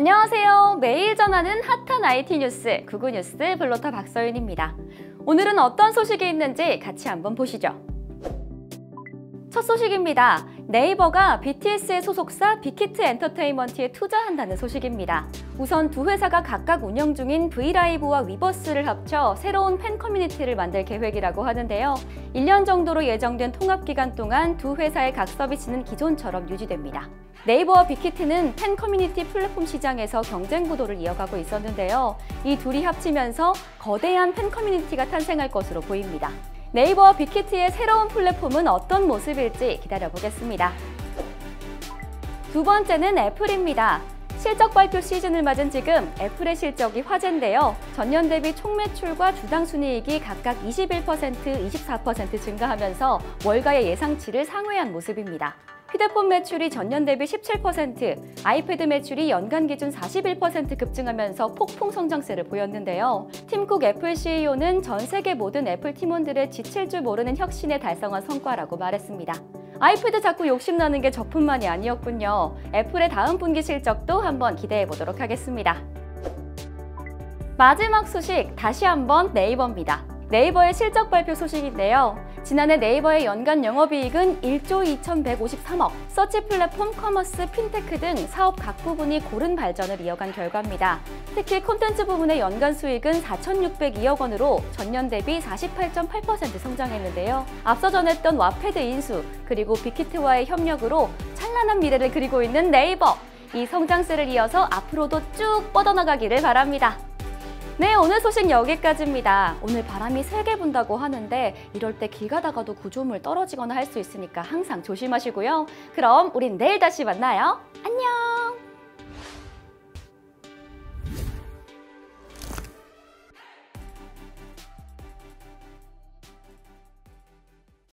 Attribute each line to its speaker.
Speaker 1: 안녕하세요. 매일 전하는 핫한 IT 뉴스 구구뉴스 블로터 박서윤입니다. 오늘은 어떤 소식이 있는지 같이 한번 보시죠. 첫 소식입니다. 네이버가 BTS의 소속사 빅히트 엔터테인먼트에 투자한다는 소식입니다. 우선 두 회사가 각각 운영 중인 브이라이브와 위버스를 합쳐 새로운 팬 커뮤니티를 만들 계획이라고 하는데요. 1년 정도로 예정된 통합 기간 동안 두 회사의 각 서비스는 기존처럼 유지됩니다. 네이버와 빅히트는 팬 커뮤니티 플랫폼 시장에서 경쟁 구도를 이어가고 있었는데요. 이 둘이 합치면서 거대한 팬 커뮤니티가 탄생할 것으로 보입니다. 네이버와 빅히트의 새로운 플랫폼은 어떤 모습일지 기다려보겠습니다. 두 번째는 애플입니다. 실적 발표 시즌을 맞은 지금 애플의 실적이 화제인데요. 전년 대비 총 매출과 주당 순이익이 각각 21%, 24% 증가하면서 월가의 예상치를 상회한 모습입니다. 휴대폰 매출이 전년 대비 17%, 아이패드 매출이 연간 기준 41% 급증하면서 폭풍 성장세를 보였는데요. 팀쿡 애플 CEO는 전 세계 모든 애플 팀원들의 지칠 줄 모르는 혁신에 달성한 성과라고 말했습니다. 아이패드 자꾸 욕심나는 게 저뿐만이 아니었군요. 애플의 다음 분기 실적도 한번 기대해 보도록 하겠습니다. 마지막 소식 다시 한번 네이버입니다. 네이버의 실적 발표 소식인데요. 지난해 네이버의 연간 영업이익은 1조 2,153억, search 플랫폼, commerce, 핀테크 등 사업 각 부분이 고른 발전을 이어간 결과입니다. 특히 콘텐츠 부분의 연간 수익은 4,602억 원으로 전년 대비 48.8% 성장했는데요. 앞서 전했던 왓패드 인수, 그리고 빅히트와의 협력으로 찬란한 미래를 그리고 있는 네이버. 이 성장세를 이어서 앞으로도 쭉 뻗어나가기를 바랍니다. 네, 오늘 소식 여기까지입니다. 오늘 바람이 세게 분다고 하는데 이럴 때 길 가다가도 구조물 떨어지거나 할 수 있으니까 항상 조심하시고요. 그럼 우린 내일 다시 만나요.